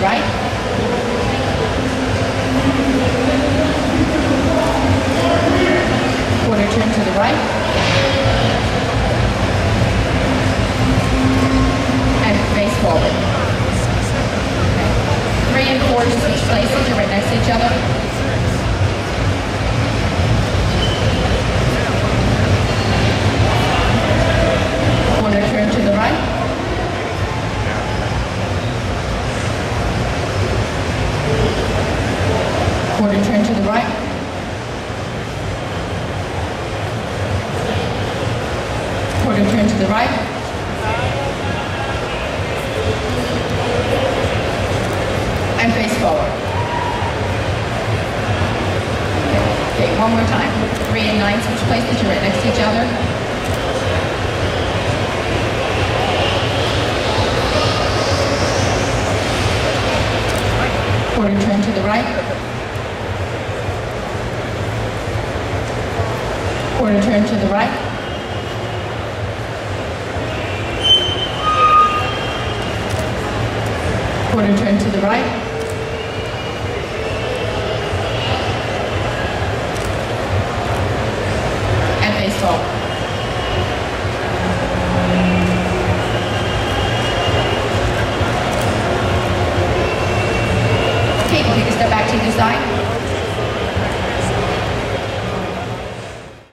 right? Quarter turn to the right. And face forward. Okay. Three and four switch places, you're right next to each other. Quarter turn to the right. Quarter turn to the right. And face forward. Okay, one more time. Three and nine switch places, you're right next to each other. Quarter turn to the right. Quarter turn to the right. Quarter turn to the right. And face forward. Okay, take a step back to the side.